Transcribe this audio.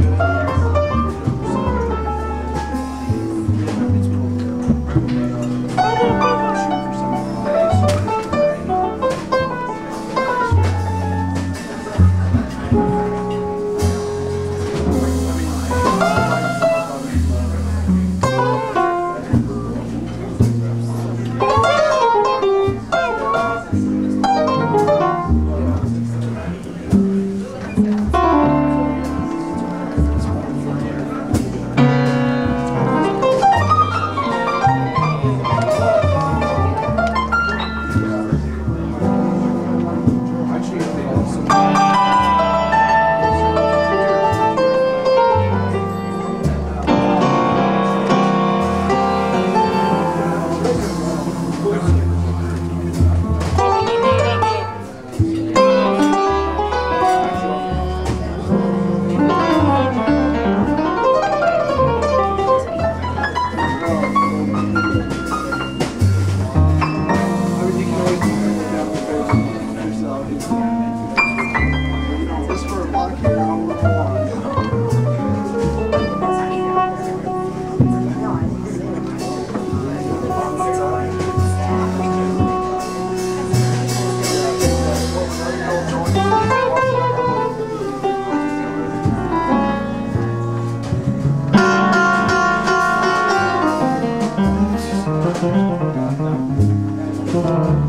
do, you Thank.